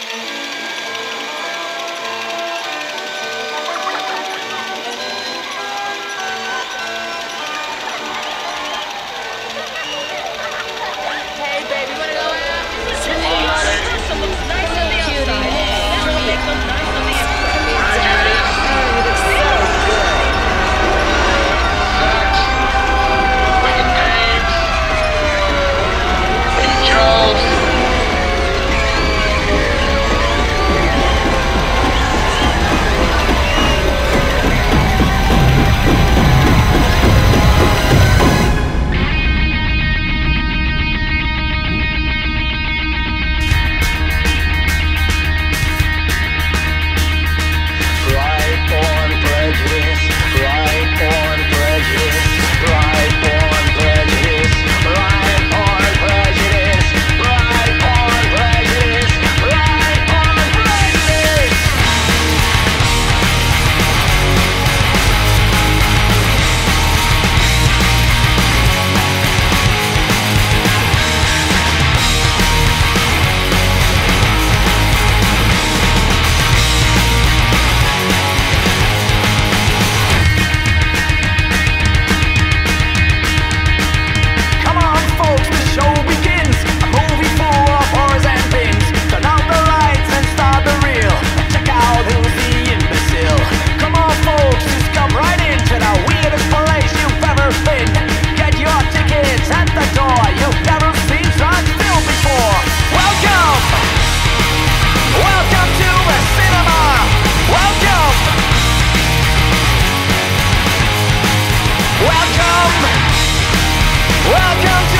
Thank Welcome to.